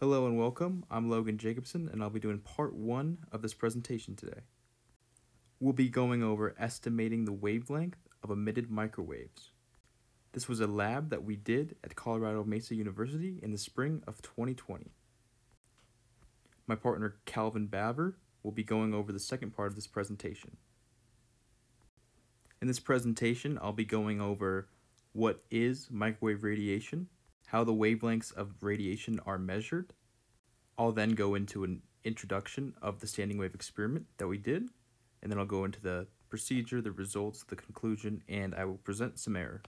Hello and welcome. I'm Logan Jacobson and I'll be doing part one of this presentation today. We'll be going over estimating the wavelength of emitted microwaves. This was a lab that we did at Colorado Mesa University in the spring of 2020. My partner Calvin Bavor will be going over the second part of this presentation. In this presentation, I'll be going over what is microwave radiation, how the wavelengths of radiation are measured. I'll then go into an introduction of the standing wave experiment that we did, and then I'll go into the procedure, the results, the conclusion, and I will present some error.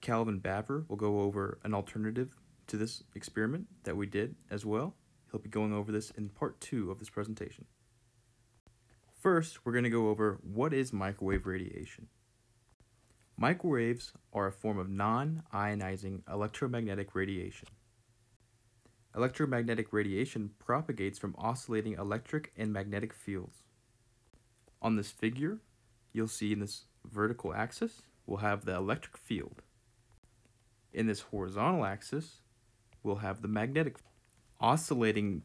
Calvin Bavor will go over an alternative to this experiment that we did as well. He'll be going over this in part two of this presentation. First, we're going to go over what is microwave radiation. Microwaves are a form of non-ionizing electromagnetic radiation. Electromagnetic radiation propagates from oscillating electric and magnetic fields. On this figure, you'll see in this vertical axis, we'll have the electric field. In this horizontal axis, we'll have the magnetic. Oscillating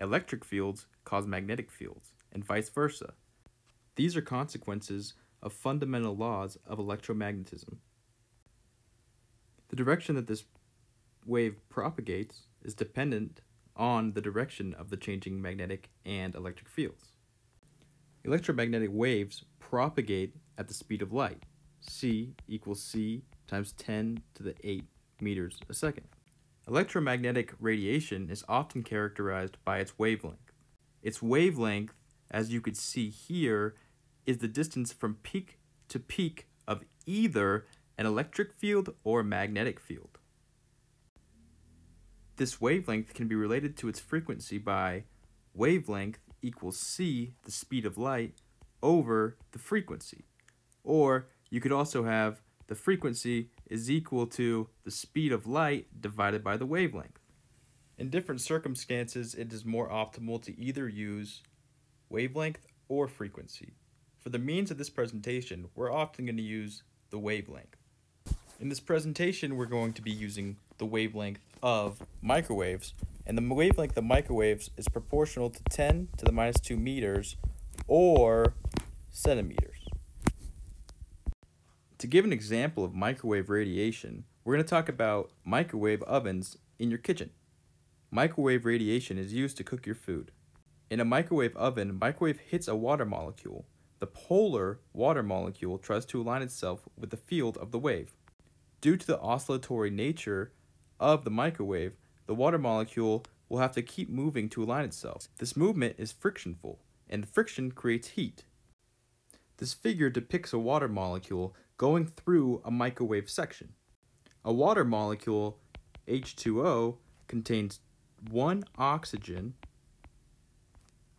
electric fields cause magnetic fields, and vice versa. These are consequences of fundamental laws of electromagnetism. The direction that this wave propagates is dependent on the direction of the changing magnetic and electric fields. Electromagnetic waves propagate at the speed of light, c equals c times 10 to the 8 meters a second. Electromagnetic radiation is often characterized by its wavelength. Its wavelength, as you could see here, is the distance from peak to peak of either an electric field or magnetic field. This wavelength can be related to its frequency by wavelength equals c, the speed of light, over the frequency. Or you could also have the frequency is equal to the speed of light divided by the wavelength. In different circumstances, it is more optimal to either use wavelength or frequency. For the means of this presentation, we're often going to use the wavelength. In this presentation, we're going to be using the wavelength of microwaves, and the wavelength of microwaves is proportional to 10 to the minus 2 meters or centimeters. To give an example of microwave radiation, we're going to talk about microwave ovens in your kitchen. Microwave radiation is used to cook your food. In a microwave oven, microwave hits a water molecule. The polar water molecule tries to align itself with the field of the wave. Due to the oscillatory nature of the microwave, the water molecule will have to keep moving to align itself. This movement is frictionful, and friction creates heat. This figure depicts a water molecule going through a microwave section. A water molecule, H2O, contains one oxygen,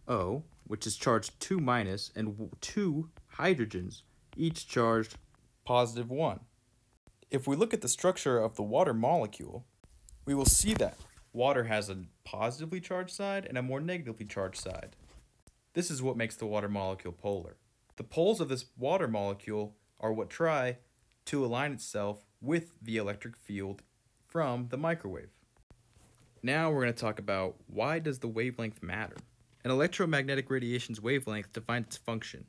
O, which is charged 2 minus, and two hydrogens, each charged positive 1. If we look at the structure of the water molecule, we will see that water has a positively charged side and a more negatively charged side. This is what makes the water molecule polar. The poles of this water molecule are what try to align itself with the electric field from the microwave. Now we're going to talk about why does the wavelength matter? An electromagnetic radiation's wavelength defines its function.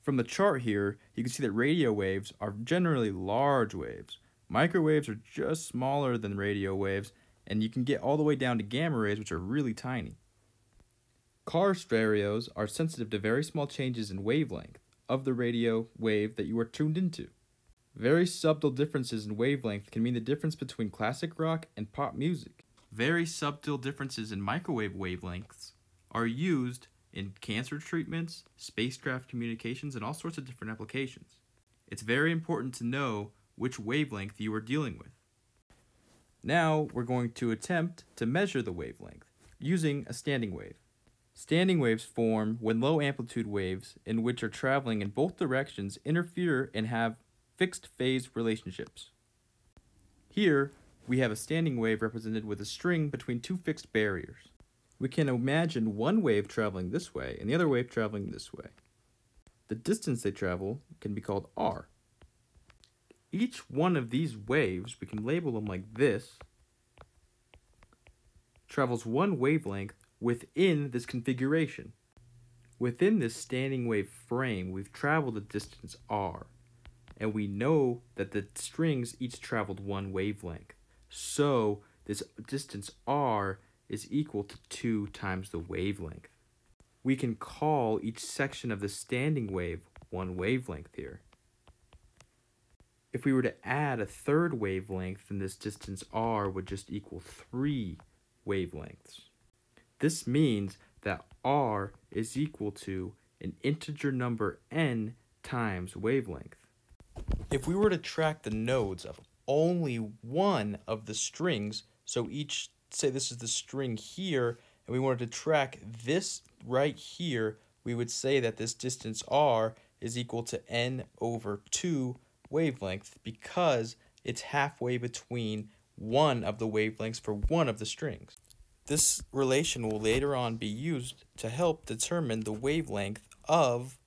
From the chart here, you can see that radio waves are generally large waves. Microwaves are just smaller than radio waves, and you can get all the way down to gamma rays, which are really tiny. Car stereos are sensitive to very small changes in wavelength of the radio wave that you are tuned into. Very subtle differences in wavelength can mean the difference between classic rock and pop music. Very subtle differences in microwave wavelengths are used in cancer treatments, spacecraft communications, and all sorts of different applications. It's very important to know which wavelength you are dealing with. Now we're going to attempt to measure the wavelength using a standing wave. Standing waves form when low amplitude waves, in which are traveling in both directions, interfere and have fixed phase relationships. Here, we have a standing wave represented with a string between two fixed barriers. We can imagine one wave traveling this way and the other wave traveling this way. The distance they travel can be called r. Each one of these waves, we can label them like this, travels one wavelength within this configuration. Within this standing wave frame, we've traveled a distance r, and we know that the strings each traveled one wavelength. So this distance r is equal to 2 times the wavelength. We can call each section of the standing wave one wavelength here. If we were to add a third wavelength, then this distance r would just equal 3 wavelengths. This means that r is equal to an integer number n times wavelength. If we were to track the nodes of only one of the strings, so each, say this is the string here, and we wanted to track this right here, we would say that this distance r is equal to n over 2 wavelength because it's halfway between one of the wavelengths for one of the strings. This relation will later on be used to help determine the wavelength of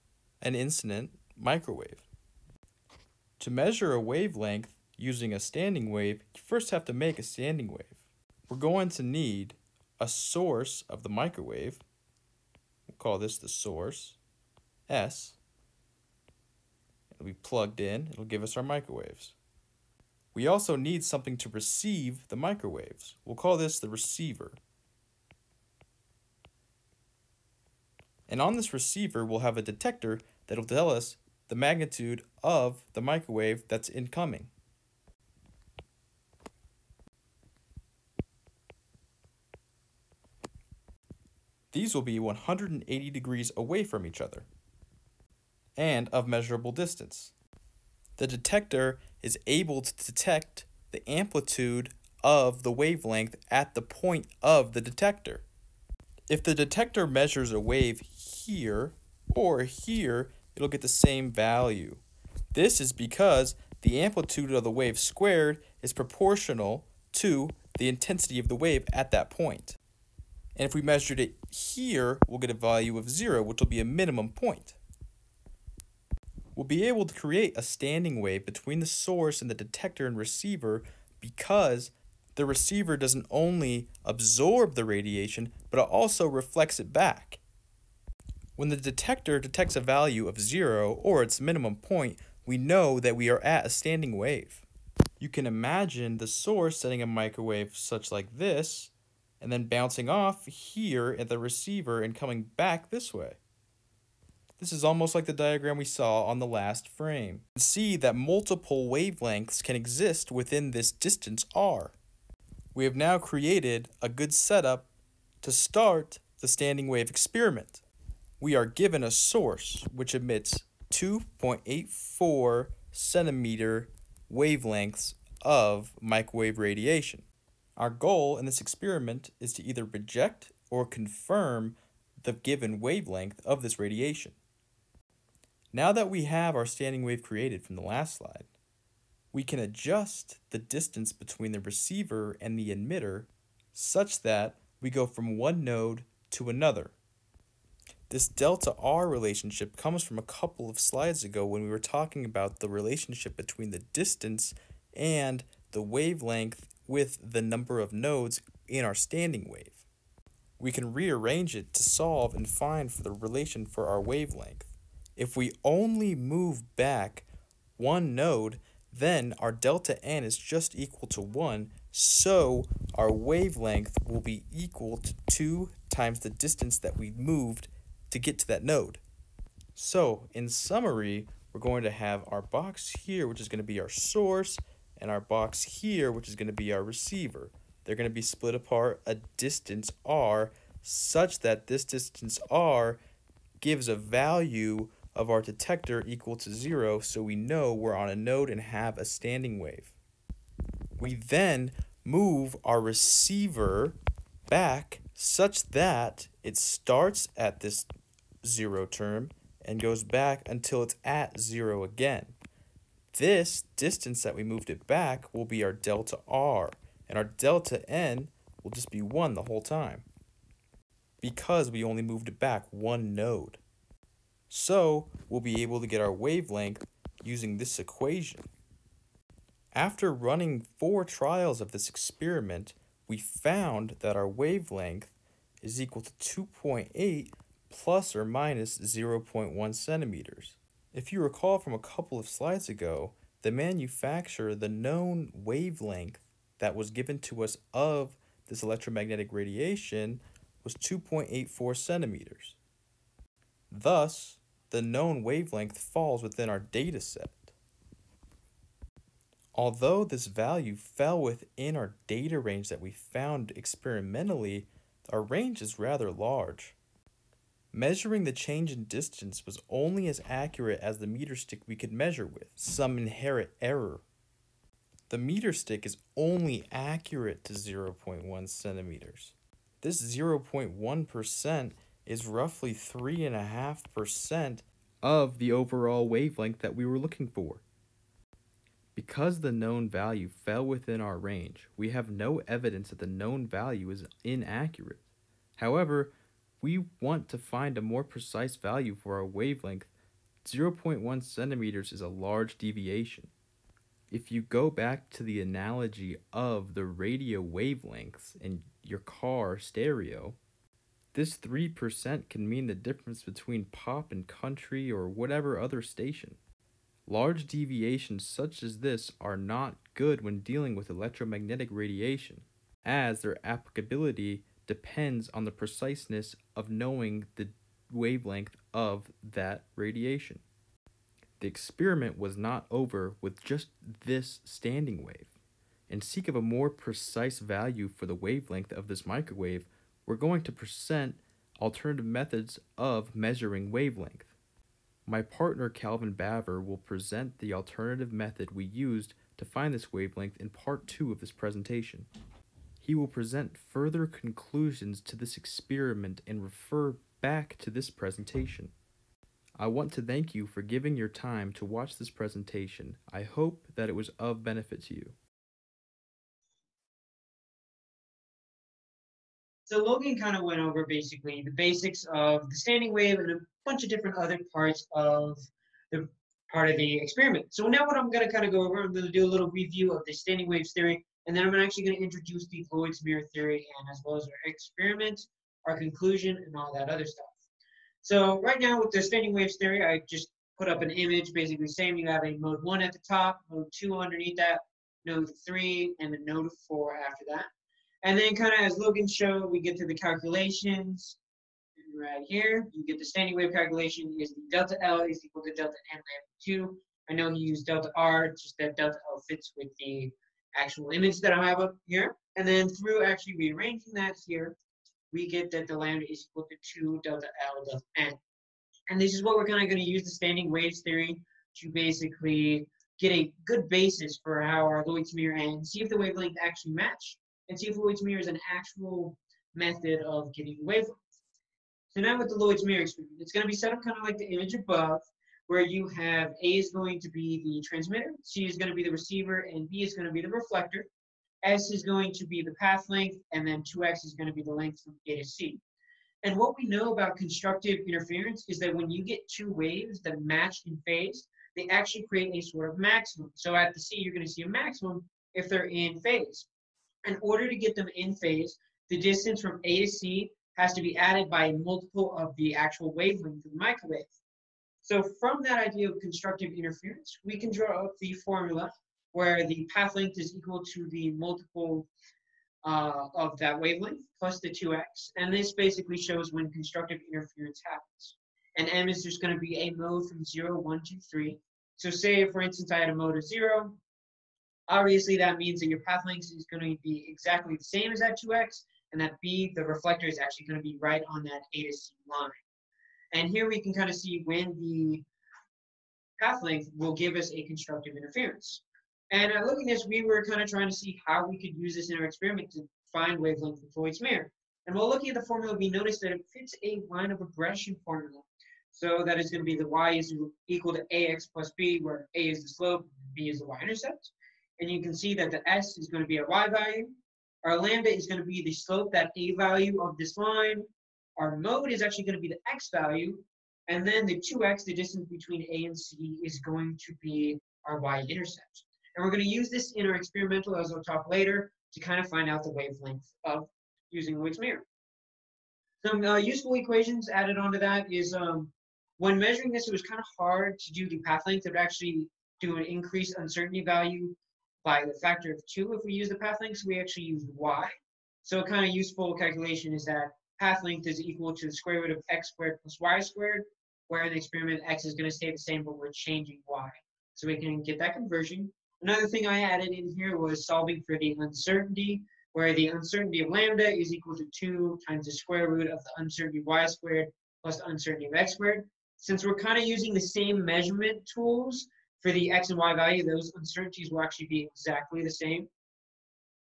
an incident microwave. To measure a wavelength using a standing wave, you first have to make a standing wave. We're going to need a source of the microwave. We'll call this the source, S. It'll be plugged in. It'll give us our microwaves. We also need something to receive the microwaves. We'll call this the receiver. And on this receiver, we'll have a detector that'll tell us the magnitude of the microwave that's incoming. These will be 180 degrees away from each other and of measurable distance. The detector is able to detect the amplitude of the wavelength at the point of the detector. If the detector measures a wave here or here, it'll get the same value. This is because the amplitude of the wave squared is proportional to the intensity of the wave at that point. And if we measured it here, we'll get a value of 0, which will be a minimum point. We'll be able to create a standing wave between the source and the detector and receiver because the receiver doesn't only absorb the radiation, but it also reflects it back. When the detector detects a value of zero or its minimum point, we know that we are at a standing wave. You can imagine the source setting a microwave such like this, and then bouncing off here at the receiver and coming back this way. This is almost like the diagram we saw on the last frame. See that multiple wavelengths can exist within this distance r we have now created a good setup to start the standing wave experiment. We are given a source which emits 2.84 centimeter wavelengths of microwave radiation. Our goal in this experiment is to either reject or confirm the given wavelength of this radiation. Now that we have our standing wave created from the last slide, we can adjust the distance between the receiver and the emitter such that we go from one node to another. This delta R relationship comes from a couple of slides ago when we were talking about the relationship between the distance and the wavelength with the number of nodes in our standing wave. We can rearrange it to solve and find for the relation for our wavelength. If we only move back one node, then our delta n is just equal to 1, so our wavelength will be equal to 2 times the distance that we moved to get to that node. So, in summary, we're going to have our box here, which is going to be our source, and our box here, which is going to be our receiver. They're going to be split apart a distance r such that this distance r gives a value of our detector equal to zero so we know we're on a node and have a standing wave. We then move our receiver back such that it starts at this zero term and goes back until it's at zero again. This distance that we moved it back will be our delta r, and our delta n will just be 1 the whole time because we only moved it back one node. So we'll be able to get our wavelength using this equation. After running four trials of this experiment, we found that our wavelength is equal to 2.8 plus or minus 0.1 centimeters. If you recall from a couple of slides ago, the manufacturer, the known wavelength that was given to us of this electromagnetic radiation was 2.84 centimeters. Thus, the known wavelength falls within our data set. Although this value fell within our data range that we found experimentally, our range is rather large. Measuring the change in distance was only as accurate as the meter stick we could measure with, some inherent error. The meter stick is only accurate to 0.1 centimeters. This 0.1% is roughly 3.5% of the overall wavelength that we were looking for. Because the known value fell within our range, we have no evidence that the known value is inaccurate. However, we want to find a more precise value for our wavelength. 0.1 centimeters is a large deviation. If you go back to the analogy of the radio wavelengths in your car stereo, this 3% can mean the difference between pop and country or whatever other station. Large deviations such as this are not good when dealing with electromagnetic radiation, as their applicability depends on the preciseness of knowing the wavelength of that radiation. The experiment was not over with just this standing wave. In seek of a more precise value for the wavelength of this microwave, we're going to present alternative methods of measuring wavelength. My partner Calvin Bavor will present the alternative method we used to find this wavelength in part 2 of this presentation. He will present further conclusions to this experiment and refer back to this presentation. I want to thank you for giving your time to watch this presentation. I hope that it was of benefit to you. So Logan kind of went over basically the basics of the standing wave and a bunch of different other parts of the part of the experiment. So now what I'm going to kind of go over, I'm going to do a little review of the standing waves theory, and then I'm actually going to introduce the Lloyd's mirror theory and as well as our experiment, our conclusion, and all that other stuff. So right now with the standing waves theory, I just put up an image basically saying you have a mode 1 at the top, mode 2 underneath that, node 3, and a node 4 after that. And then kind of as Logan showed, we get to the calculations. Right here, you get the standing wave calculation is the delta L is equal to delta N lambda 2. I know he used delta R, just that delta L fits with the actual image that I have up here. And then through actually rearranging that here, we get that the lambda is equal to 2 delta L delta N. And this is what we're kind of going to use the standing waves theory to basically get a good basis for how our Lloyd's mirror and see if the wavelength actually match and see if Lloyd's mirror is an actual method of getting wavelength. So now with the Lloyd's mirror experiment, it's going to be set up kind of like the image above, where you have A is going to be the transmitter, C is going to be the receiver, and B is going to be the reflector. S is going to be the path length, and then 2x is going to be the length from A to C. And what we know about constructive interference is that when you get two waves that match in phase, they actually create a sort of maximum. So at the C, you're going to see a maximum if they're in phase in order to get them in phase, the distance from A to C has to be added by a multiple of the actual wavelength of the microwave. So from that idea of constructive interference, we can draw up the formula where the path length is equal to the multiple uh, of that wavelength plus the 2x. And this basically shows when constructive interference happens. And m is just going to be a mode from 0, 1, 2, 3. So say, for instance, I had a mode of 0, Obviously, that means that your path length is going to be exactly the same as that 2x, and that B, the reflector, is actually going to be right on that A to C line. And here we can kind of see when the path length will give us a constructive interference. And uh, looking at this, we were kind of trying to see how we could use this in our experiment to find wavelength of Lloyd's mirror. And while looking at the formula, we noticed that it fits a line of regression formula. So that is going to be the y is equal to ax plus b, where a is the slope, b is the y-intercept and you can see that the s is going to be a y value. Our lambda is going to be the slope, that a value of this line. Our mode is actually going to be the x value. And then the 2x, the distance between a and c, is going to be our y-intercept. And we're going to use this in our experimental, as I'll talk later, to kind of find out the wavelength of using Lloyd's mirror. Some uh, useful equations added onto that is um, when measuring this, it was kind of hard to do the path length. It would actually do an increased uncertainty value by the factor of two if we use the path length. So we actually use y. So a kind of useful calculation is that path length is equal to the square root of x squared plus y squared, where in the experiment x is going to stay the same, but we're changing y. So we can get that conversion. Another thing I added in here was solving for the uncertainty, where the uncertainty of lambda is equal to 2 times the square root of the uncertainty y squared plus the uncertainty of x squared. Since we're kind of using the same measurement tools for the x and y value, those uncertainties will actually be exactly the same.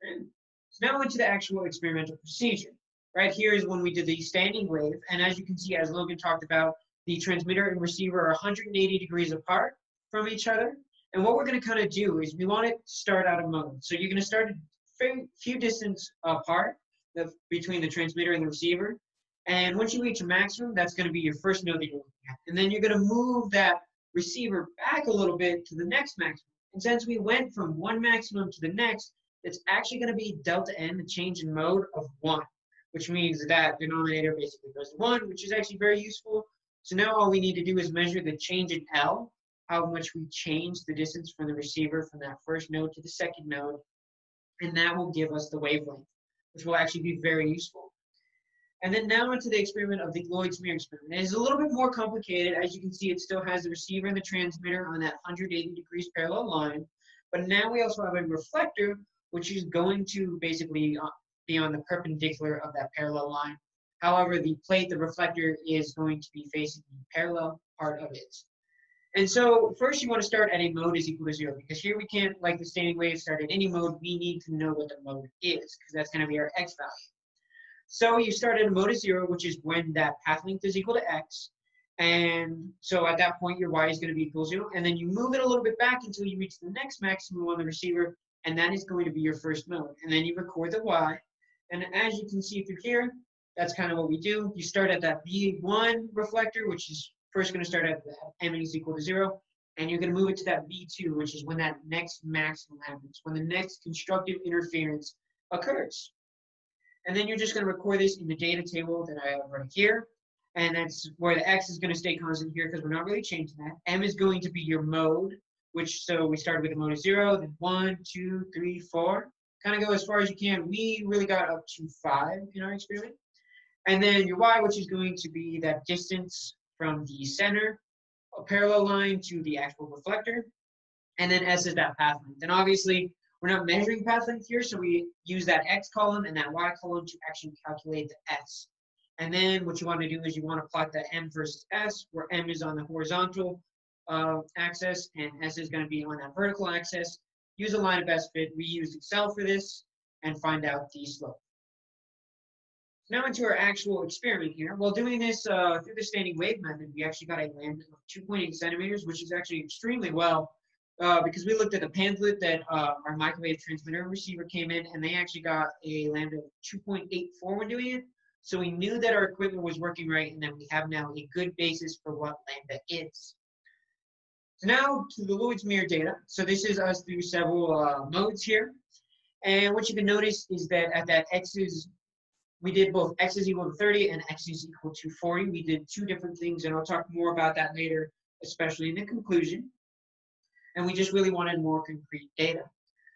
And so now into the actual experimental procedure. Right here is when we did the standing wave, and as you can see, as Logan talked about, the transmitter and receiver are 180 degrees apart from each other. And what we're going to kind of do is we want it to start out of mode. So you're going to start a few distance apart the, between the transmitter and the receiver. And once you reach a maximum, that's going to be your first node that you're looking at. And then you're going to move that receiver back a little bit to the next maximum. And since we went from one maximum to the next, it's actually going to be delta n, the change in mode of 1, which means that denominator basically goes to 1, which is actually very useful. So now all we need to do is measure the change in L, how much we change the distance from the receiver from that first node to the second node, and that will give us the wavelength, which will actually be very useful. And then now onto the experiment of the Lloyd's mirror experiment. It is a little bit more complicated. As you can see, it still has the receiver and the transmitter on that 180 degrees parallel line. But now we also have a reflector, which is going to basically uh, be on the perpendicular of that parallel line. However, the plate, the reflector, is going to be facing the parallel part of it. And so first you want to start at a mode is equal to zero because here we can't, like the standing wave, start at any mode. We need to know what the mode is because that's going to be our x value. So you start at a mode of zero, which is when that path length is equal to x. And so at that point, your y is going to be equal to zero. And then you move it a little bit back until you reach the next maximum on the receiver, and that is going to be your first mode. And then you record the y. And as you can see through here, that's kind of what we do. You start at that V1 reflector, which is first going to start at m is equal to zero. And you're going to move it to that V2, which is when that next maximum happens, when the next constructive interference occurs. And then you're just going to record this in the data table that I have right here. And that's where the x is going to stay constant here because we're not really changing that. M is going to be your mode, which so we started with a mode of zero, then one, two, three, four. Kind of go as far as you can. We really got up to five in our experiment. And then your y, which is going to be that distance from the center, a parallel line to the actual reflector. And then S is that path length. And obviously, we're not measuring path length here, so we use that x column and that y column to actually calculate the s. And then what you want to do is you want to plot the m versus s, where m is on the horizontal uh, axis and s is going to be on that vertical axis. Use a line of best fit. We use Excel for this and find out the slope. Now into our actual experiment here. While doing this uh, through the standing wave method, we actually got a lambda of 2.8 centimeters, which is actually extremely well uh, because we looked at the pamphlet that uh, our microwave transmitter and receiver came in, and they actually got a lambda of 2.84 when doing it. So we knew that our equipment was working right, and that we have now a good basis for what lambda is. So now to the Lloyd's mirror data. So this is us through several uh, modes here. And what you can notice is that at that x is, we did both x is equal to 30 and x is equal to 40. We did two different things, and I'll talk more about that later, especially in the conclusion and we just really wanted more concrete data.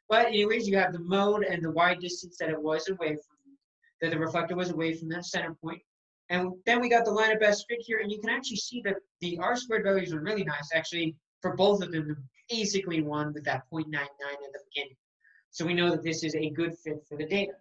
But anyways, you have the mode and the y distance that it was away from, that the reflector was away from that center point. And then we got the line of best fit here, and you can actually see that the R squared values are really nice. Actually, for both of them, basically one with that 0.99 at the beginning. So we know that this is a good fit for the data.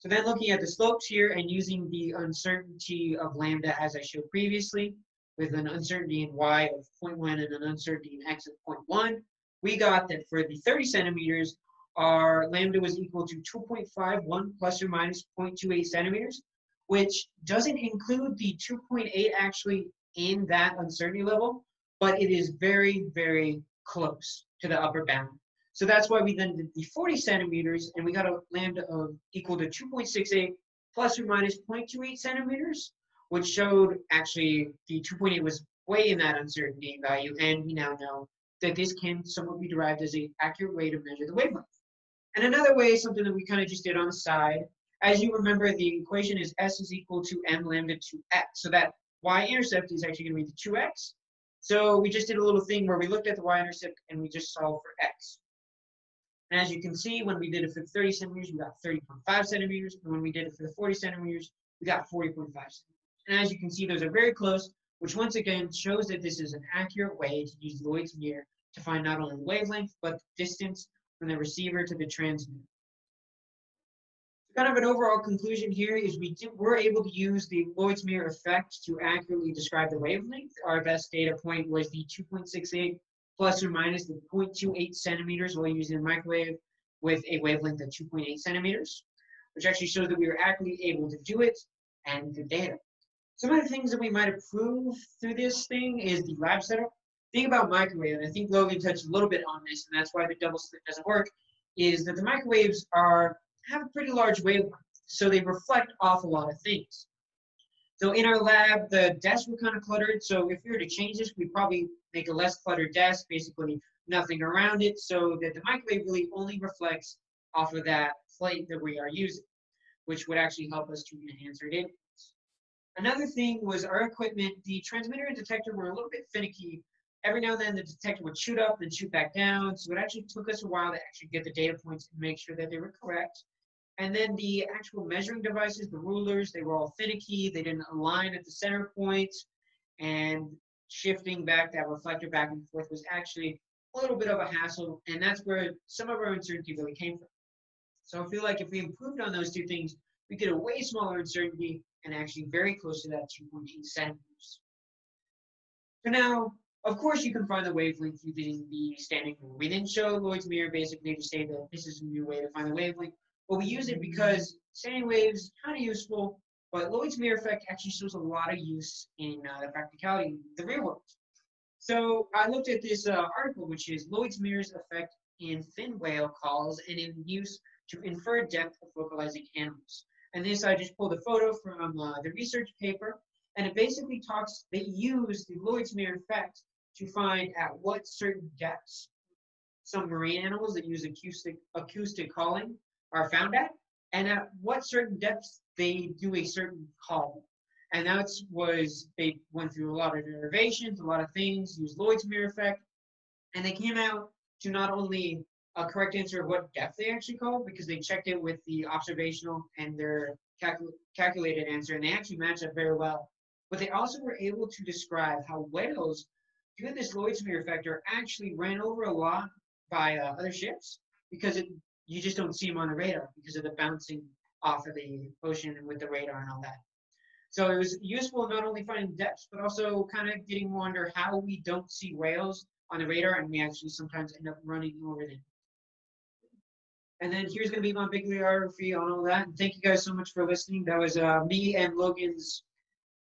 So then looking at the slopes here and using the uncertainty of lambda as I showed previously, with an uncertainty in y of 0.1 and an uncertainty in x of 0.1, we got that for the 30 centimeters, our lambda was equal to 2.51 plus or minus 0.28 centimeters, which doesn't include the 2.8 actually in that uncertainty level, but it is very, very close to the upper bound. So that's why we then did the 40 centimeters, and we got a lambda of equal to 2.68 plus or minus 0.28 centimeters, which showed actually the 2.8 was way in that uncertainty value, and we now know that this can somewhat be derived as an accurate way to measure the wavelength. And another way, something that we kind of just did on the side, as you remember, the equation is s is equal to m lambda to x. So that y-intercept is actually going to be the 2x. So we just did a little thing where we looked at the y-intercept and we just solved for x. And as you can see, when we did it for the 30 centimeters, we got 30.5 centimeters. And when we did it for the 40 centimeters, we got 40.5 centimeters. And as you can see, those are very close, which once again shows that this is an accurate way to use Lloyd's mirror to find not only wavelength, but distance from the receiver to the transmitter. Kind of an overall conclusion here is we did, were able to use the Lloyd's mirror effect to accurately describe the wavelength. Our best data point was the 2.68 plus or minus the 0.28 centimeters while using a microwave with a wavelength of 2.8 centimeters, which actually shows that we were accurately able to do it and the data. Some of the things that we might improve through this thing is the lab setup. Think about microwave, and I think Logan touched a little bit on this, and that's why the double slit doesn't work, is that the microwaves are have a pretty large wavelength, so they reflect off a lot of things. So in our lab, the desks were kind of cluttered. So if we were to change this, we'd probably make a less cluttered desk, basically nothing around it, so that the microwave really only reflects off of that plate that we are using, which would actually help us to enhance our data. Another thing was our equipment, the transmitter and detector were a little bit finicky. Every now and then the detector would shoot up and shoot back down. So it actually took us a while to actually get the data points and make sure that they were correct. And then the actual measuring devices, the rulers, they were all finicky. They didn't align at the center point. And shifting back that reflector back and forth was actually a little bit of a hassle. And that's where some of our uncertainty really came from. So I feel like if we improved on those two things, we get a way smaller uncertainty and actually very close to that 2.8 centimeters. So now, of course, you can find the wavelength using the standing. We didn't show Lloyd's mirror basically to say that this is a new way to find the wavelength. But we use it because standing waves kind of useful, but Lloyd's mirror effect actually shows a lot of use in uh, the practicality, the real world. So I looked at this uh, article, which is Lloyd's mirror's effect in fin whale calls and in use to infer depth of vocalizing animals. And this, I just pulled a photo from uh, the research paper, and it basically talks, they use the Lloyd's mirror effect to find at what certain depths some marine animals that use acoustic, acoustic calling are found at, and at what certain depths they do a certain call. And that was, they went through a lot of derivations, a lot of things, used Lloyd's mirror effect, and they came out to not only a correct answer of what depth they actually called, because they checked it with the observational and their calcul calculated answer, and they actually matched up very well. But they also were able to describe how whales, to this Lloyd's mirror effect, are actually ran over a lot by uh, other ships because it you just don't see them on the radar because of the bouncing off of the ocean and with the radar and all that. So it was useful not only finding depths, but also kind of getting wonder how we don't see whales on the radar and we actually sometimes end up running over them. And then here's going to be my bibliography on all that. And thank you guys so much for listening. That was uh, me and Logan's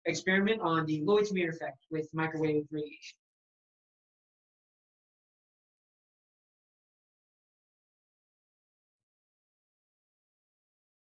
experiment on the Lloyd's mirror effect with microwave radiation.